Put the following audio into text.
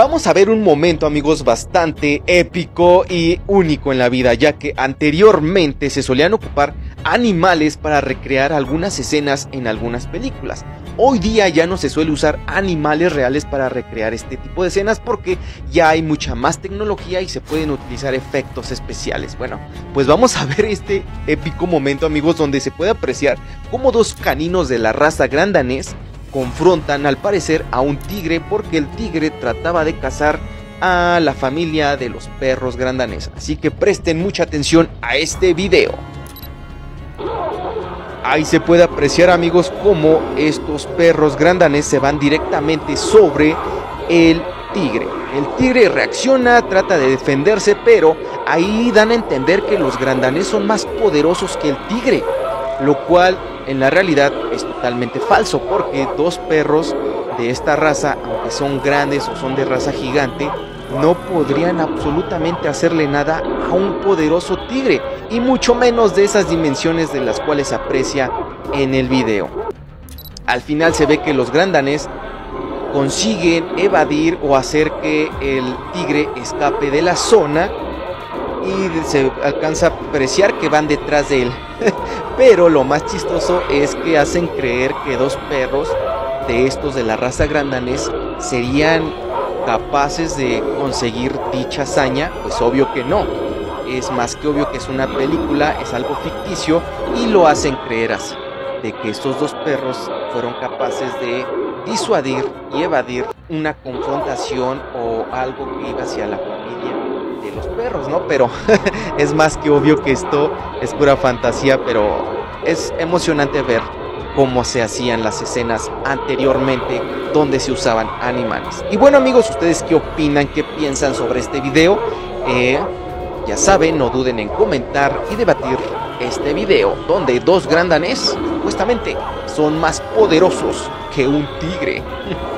Vamos a ver un momento amigos bastante épico y único en la vida, ya que anteriormente se solían ocupar animales para recrear algunas escenas en algunas películas. Hoy día ya no se suele usar animales reales para recrear este tipo de escenas porque ya hay mucha más tecnología y se pueden utilizar efectos especiales. Bueno, pues vamos a ver este épico momento amigos donde se puede apreciar cómo dos caninos de la raza grandanés confrontan al parecer a un tigre porque el tigre trataba de cazar a la familia de los perros grandanés. Así que presten mucha atención a este video. Ahí se puede apreciar amigos cómo estos perros grandanés se van directamente sobre el tigre. El tigre reacciona, trata de defenderse, pero ahí dan a entender que los grandanés son más poderosos que el tigre, lo cual en la realidad es totalmente falso porque dos perros de esta raza, aunque son grandes o son de raza gigante, no podrían absolutamente hacerle nada a un poderoso tigre y mucho menos de esas dimensiones de las cuales se aprecia en el video. Al final se ve que los grandanes consiguen evadir o hacer que el tigre escape de la zona y se alcanza a apreciar que van detrás de él. Pero lo más chistoso es que hacen creer que dos perros de estos de la raza grandanés serían capaces de conseguir dicha hazaña, pues obvio que no. Es más que obvio que es una película, es algo ficticio y lo hacen creer así, de que estos dos perros fueron capaces de disuadir y evadir una confrontación o algo que iba hacia la familia de los perros, ¿no? Pero es más que obvio que esto es pura fantasía, pero es emocionante ver cómo se hacían las escenas anteriormente donde se usaban animales. Y bueno amigos, ¿ustedes qué opinan? ¿Qué piensan sobre este video? Eh, ya saben, no duden en comentar y debatir este video donde dos grandanes supuestamente son más poderosos que un tigre.